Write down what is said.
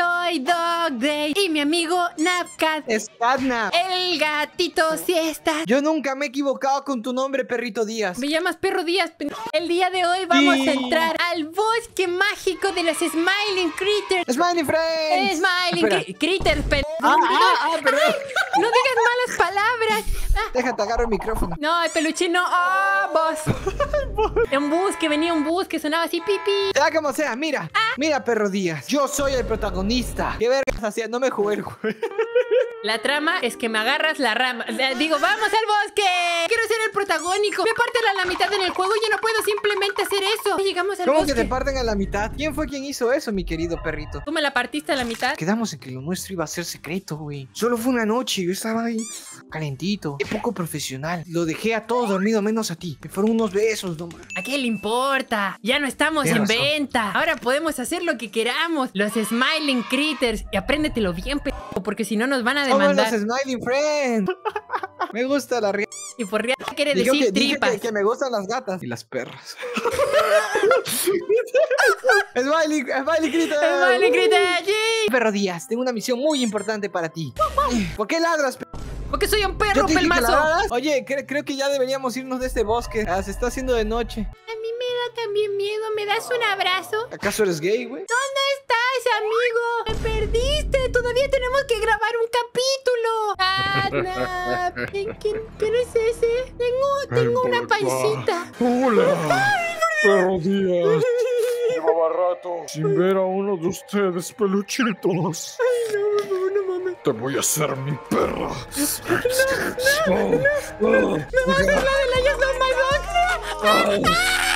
Soy Dog Day y mi amigo Napcat. Es Catnap. El gatito siesta. Yo nunca me he equivocado con tu nombre, perrito Díaz. Me llamas Perro Díaz. El día de hoy vamos Sí. a entrar al bosque mágico de los Smiling Critters. Smiley Friends. Smiling Critters, Ah, ah, ah, perdón. Déjate agarro el micrófono. No, el peluchín no. ¡Ah, vos! un bus que venía un bus que sonaba así, pipi. Ya como sea, mira. Mira, perro Díaz. Yo soy el protagonista. ¿Qué vergas hacía? No me jugué el juego. La trama es que me agarras la rama. Sea, Digo, vamos al bosque. Me parten a la mitad en el juego y yo no puedo simplemente hacer eso. Llegamos al ¿Cómo bosque. que te parten a la mitad? ¿Quién fue quien hizo eso, mi querido perrito? Tú me la partiste a la mitad. Quedamos en que lo nuestro iba a ser secreto, güey. Solo fue una noche, yo estaba ahí calentito. Qué poco profesional. Lo dejé a todos dormido menos a ti. Me fueron unos besos, no más. ¿A qué le importa? Ya no estamos en razón. venta. Ahora podemos hacer lo que queramos. Los Smiling Critters. Y apréndetelo bien, p porque si no nos van a Somos los demandar. Smiling Friends. me gusta la ría. Y por real quiere decir que, dije tripas. que, que me gustan las gatas. Y las perras. Smiley, Smiley Critter. Smiling Critters, sí. Perro Díaz, tengo una misión muy importante para ti. ¿Por qué ladras, Porque soy un perro pelmazo. Oye, cre- creo que ya deberíamos irnos de este bosque. Ah, se está haciendo de noche. A mí me da también miedo. ¿Me das un abrazo? ¿Acaso eres gay, güey? ¿Dónde estás, amigo? Me perdiste. Todavía tenemos que grabar un capítulo. Ana, ¿quién, quién- quién es ese? Tengo, tengo una paisita. Hola, perro Díaz. Llevaba rato sin ver a uno de ustedes, peluchitos. Te voy a hacer mi perra. No, no, no. ¡La de la Just Love My Dog! no.